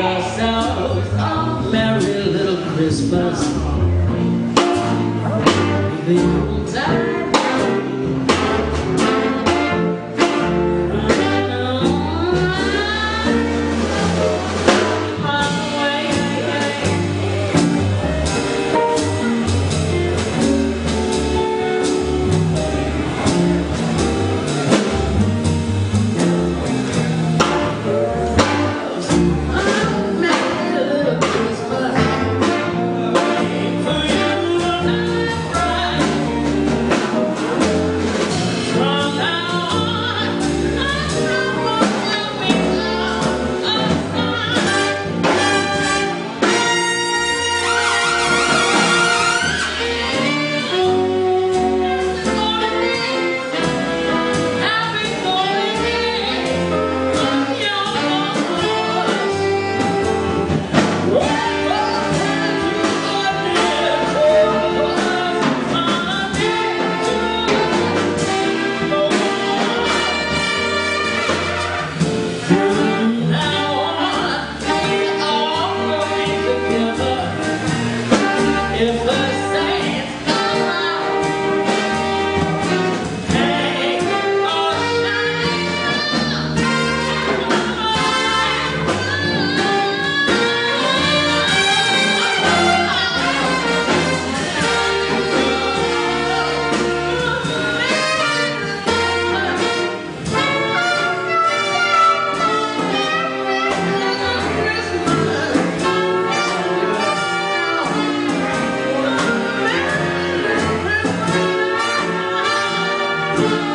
ourselves a merry little Christmas. Christmas.